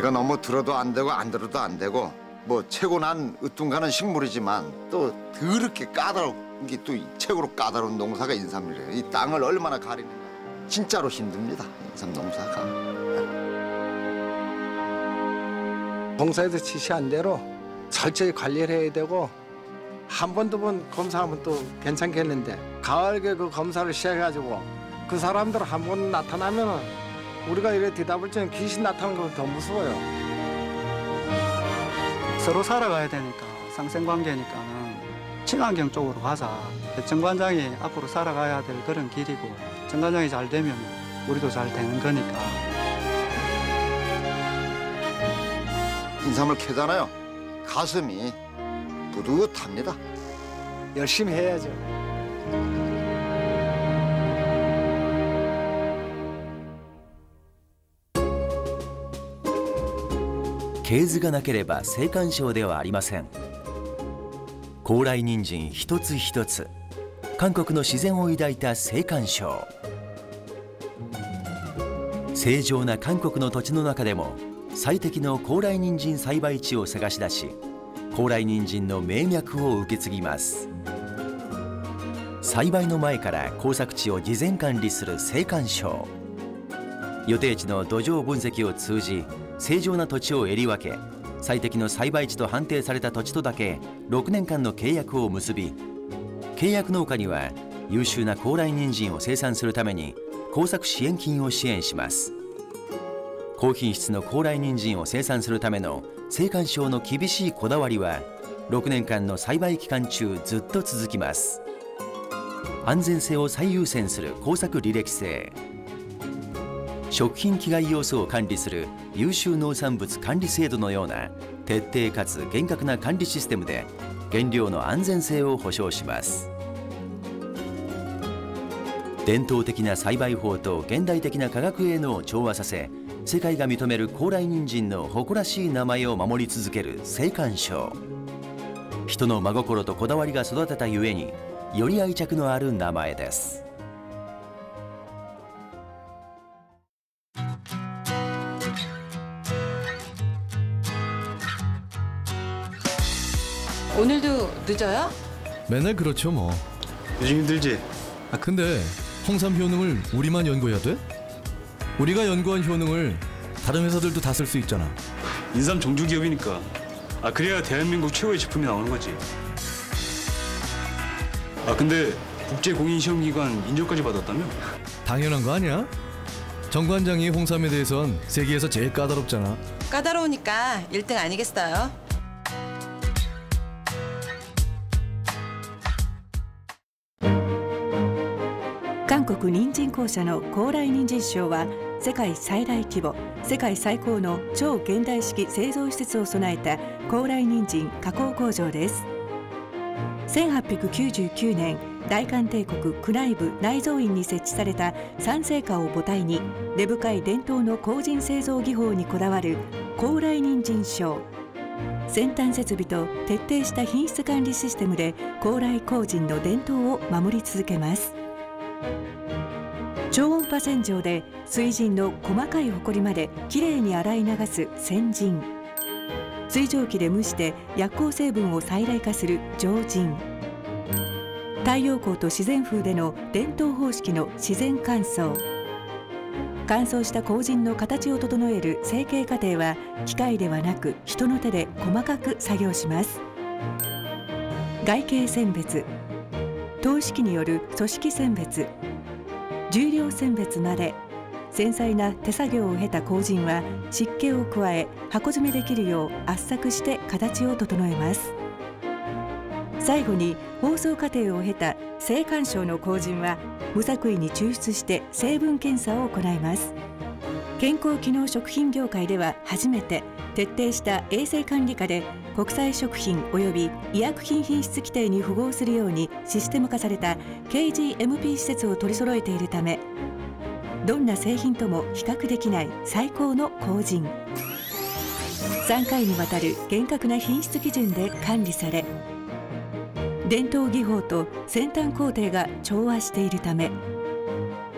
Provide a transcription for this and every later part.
배가 너무 들어도 안 되고 안 들어도 안 되고 뭐 최고 난 으뚱가는 식물이지만 또 더럽게 까다로운 게 또 최고로 까다로운 농사가 인삼이래요. 이 땅을 얼마나 가리는가. 진짜로 힘듭니다. 인삼 농사가. 동사에서 지시한 대로 철저히 관리를 해야 되고 한 번 두 번 검사하면 또 괜찮겠는데 가을 에 그 검사를 시작해가지고 그 사람들 한 번 나타나면 은 우리가 이래 대답을 좀 귀신 나타나는 것보다 더 무서워요. 서로 살아가야 되니까 상생관계니까는 친환경 쪽으로 가자. 정관장이 앞으로 살아가야 될 그런 길이고 정관장이 잘 되면 우리도 잘 되는 거니까. 인삼을 캐잖아요. 가슴이 뿌듯합니다. 열심히 해야죠. 系図がなければ青函省ではありません。高麗人参一つ一つ。韓国の自然を抱いた青函省正常な韓国の土地の中でも最適の高麗人参栽培地を探し出し高麗人参の名脈を受け継ぎます。栽培の前から耕作地を事前管理する青函省予定地の土壌分析を通じ正常な土地を襟分け最適の栽培地と判定された土地とだけ6年間の契約を結び契約農家には優秀な高麗人参を生産するために耕作支援金を支援します。高品質の高麗人参を生産するための青函省の厳しいこだわりは6年間の栽培期間中ずっと続きます。安全性を最優先する工作履歴制。食品危害要素を管理する優秀農産物管理制度のような徹底かつ厳格な管理システムで原料の安全性を保証します。伝統的な栽培法と現代的な科学営農を調和させ世界が認める高麗人参の誇らしい名前を守り続ける青函省人の真心とこだわりが育てたゆえにより愛着のある名前です。 늦어요? 맨날 그렇죠 뭐. 요즘 힘들지? 아 근데 홍삼 효능을 우리만 연구해야 돼? 우리가 연구한 효능을 다른 회사들도 다 쓸 수 있잖아. 인삼 정주 기업이니까. 아 그래야 대한민국 최고의 제품이 나오는 거지. 아 근데 국제 공인 시험 기관 인정까지 받았다며? 당연한 거 아니야? 정 관장이 홍삼에 대해선 세계에서 제일 까다롭잖아. 까다로우니까 1등 아니겠어요? 韓国人参公社の高麗人参賞は世界最大規模世界最高の超現代式製造施設を備えた高麗人参加工工場です。1899年大韓帝国宮内部内蔵院に設置された三聖火を母体に根深い伝統の麹人製造技法にこだわる高麗人参賞先端設備と徹底した品質管理システムで高麗麹人の伝統を守り続けます。超音波洗浄で水腎の細かいホコリまできれいに洗い流す洗腎水蒸気で蒸して薬効成分を再来化する浄腎太陽光と自然風での伝統方式の自然乾燥。乾燥した麹人の形を整える成形過程は機械ではなく人の手で細かく作業します。外形選別。透式による組織選別。重量選別まで繊細な手作業を経た工人は湿気を加え箱詰めできるよう圧搾して形を整えます。最後に包装過程を経た青函賞の工人は無作為に抽出して成分検査を行います。健康機能食品業界では初めて徹底した衛生管理下で国際食品及び医薬品品質規定に符合するようにシステム化された KGMP 施設を取り揃えているためどんな製品とも比較できない最高の麹人。3回にわたる厳格な品質基準で管理され伝統技法と先端工程が調和しているため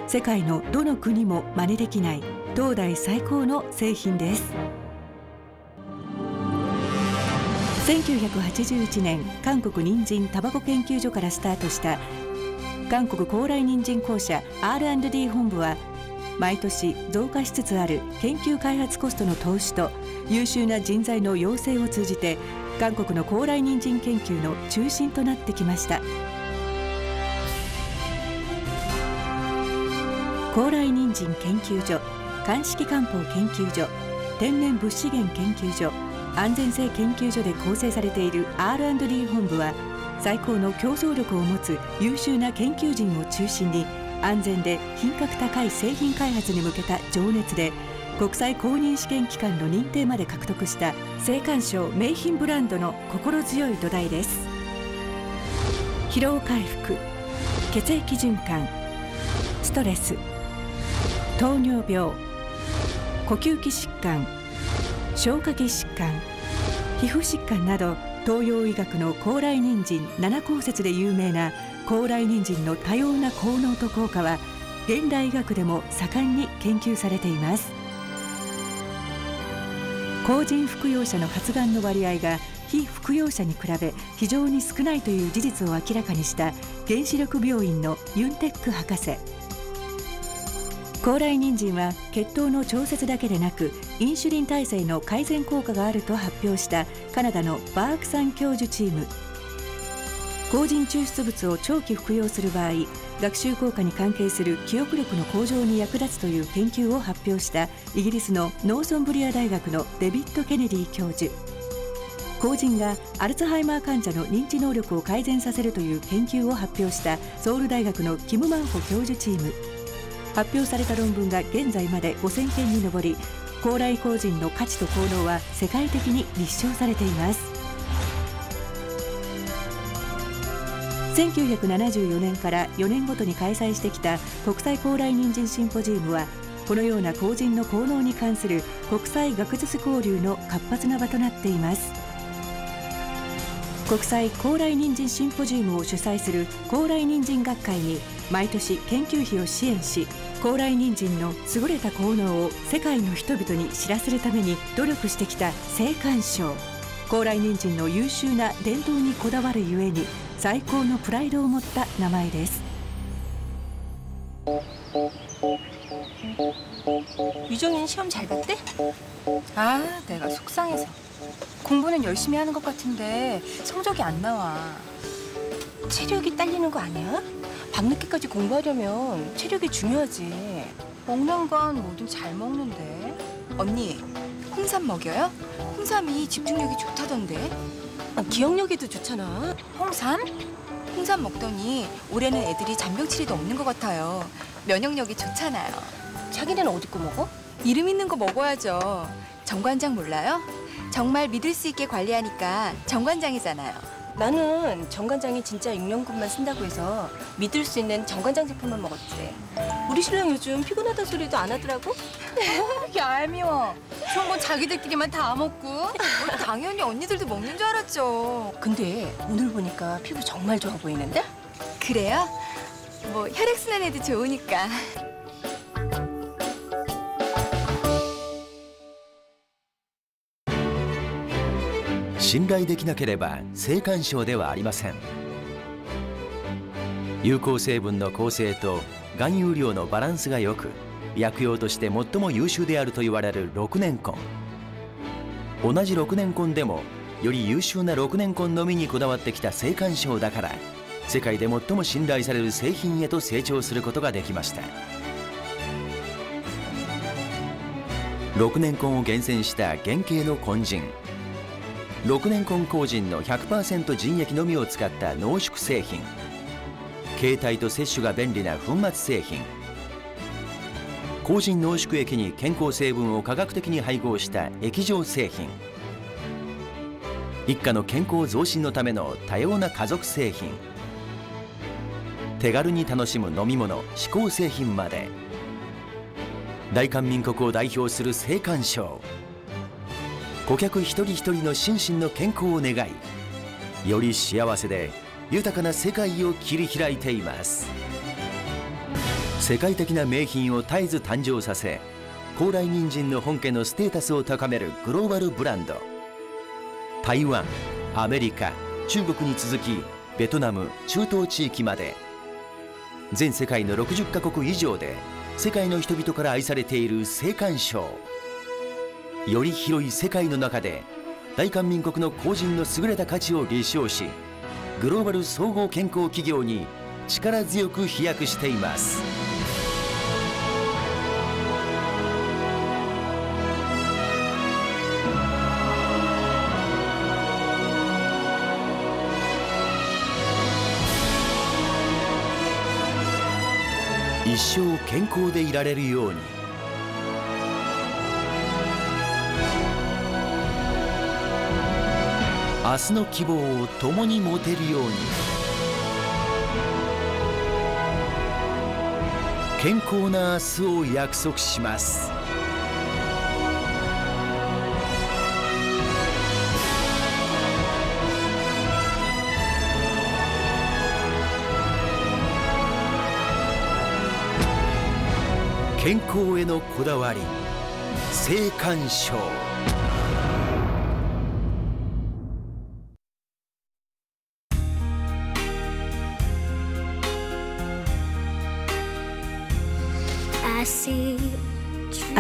世界のどの国も真似できない。当代最高の製品です。1981年韓国人参タバコ研究所からスタートした韓国高麗人参公社 R&D 本部は毎年増加しつつある研究開発コストの投資と優秀な人材の養成を通じて韓国の高麗人参研究の中心となってきました。高麗人参研究所。鑑識漢方研究所天然物資源研究所安全性研究所で構成されている R&D 本部は最高の競争力を持つ優秀な研究人を中心に安全で品格高い製品開発に向けた情熱で国際公認試験機関の認定まで獲得した青函賞名品ブランドの心強い土台です。疲労回復血液循環ストレス糖尿病呼吸器疾患消化器疾患皮膚疾患など東洋医学の高麗人参七鉱節で有名な高麗人参の多様な効能と効果は現代医学でも盛んに研究されています。後人服用者の発がんの割合が非服用者に比べ非常に少ないという事実を明らかにした原子力病院のユンテック博士。高麗人参は血糖の調節だけでなくインシュリン耐性の改善効果があると発表したカナダのバークさん教授チーム。紅参抽出物を長期服用する場合学習効果に関係する記憶力の向上に役立つという研究を発表したイギリスのノーサンブリア大学のデビッド・ケネディ教授。紅参がアルツハイマー患者の認知能力を改善させるという研究を発表したソウル大学のキム・マンホ教授チーム。発表された論文が現在まで5000件に上り高麗紅参の価値と効能は世界的に立証されています。1974年から4年ごとに開催してきた国際高麗人参シンポジウムはこのような後人の効能に関する国際学術交流の活発な場となっています。国際高麗人参シンポジウムを主催する高麗人参学会に毎年研究費を支援し高麗人参の優れた効能を世界の人々に知らせるために努力してきた青函賞高麗人参の優秀な伝統にこだわるゆえに最高のプライドを持った名前です 유정이는 시험 잘 봤대? 아, 내가 속상해서. 공부는 열심히 하는 것 같은데 성적이 안 나와. 체력이 딸리는 거 아니야? 밤늦게까지 공부하려면 체력이 중요하지. 먹는 건 뭐든 잘 먹는데. 언니, 홍삼 먹여요? 홍삼이 집중력이 좋다던데. 어, 기억력에도 좋잖아. 홍삼? 홍삼 먹더니 올해는 애들이 잔병치레도 없는 것 같아요. 면역력이 좋잖아요. 자기는 어디 거 먹어? 이름 있는 거 먹어야죠. 정관장 몰라요? 정말 믿을 수 있게 관리하니까 정관장이잖아요. 나는 정관장이 진짜 6년근만 쓴다고 해서 믿을 수 있는 정관장 제품만 먹었지. 우리 신랑 요즘 피곤하다 소리도 안 하더라고. 얄미워. 좋은 건 자기들끼리만 다 먹고. 당연히 언니들도 먹는 줄 알았죠. 근데 오늘 보니까 피부 정말 좋아 보이는데? 그래요? 뭐 혈액순환에도 좋으니까. 信頼できなければ青函賞ではありません。有効成分の構成と含有量のバランスが良く薬用として最も優秀であると言われる6年根。同じ6年根でもより優秀な6年根のみにこだわってきた青函賞だから世界で最も信頼される製品へと成長することができました。6年根を厳選した原型の根人。6年根工人の100%人液のみを使った濃縮製品。携帯と摂取が便利な粉末製品。工人濃縮液に健康成分を科学的に配合した液状製品。一家の健康増進のための多様な家族製品。手軽に楽しむ飲み物嗜好製品まで。大韓民国を代表する青函賞。顧客一人一人の心身の健康を願いより幸せで豊かな世界を切り開いています。世界的な名品を絶えず誕生させ高麗人参の本家のステータスを高めるグローバルブランド。台湾アメリカ中国に続きベトナム中東地域まで全世界の60カ国以上で世界の人々から愛されている青函賞。より広い世界の中で大韓民国の公人の優れた価値を立証しグローバル総合健康企業に力強く飛躍しています。一生健康でいられるように。明日の希望を共に持てるように。健康な明日を約束します。健康へのこだわり青函賞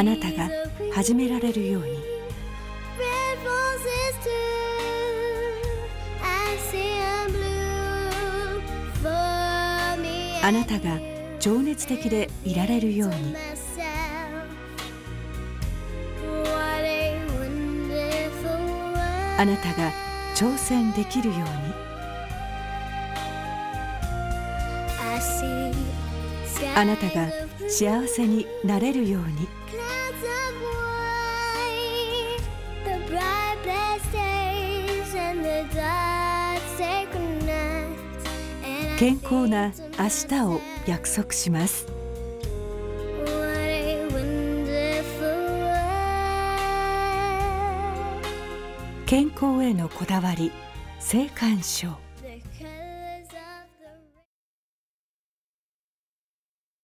あなたが始められるように。あなたが情熱的でいられるように。あなたが挑戦できるように。あなたが幸せになれるように健康な明日を約束します。健康へのこだわり性感症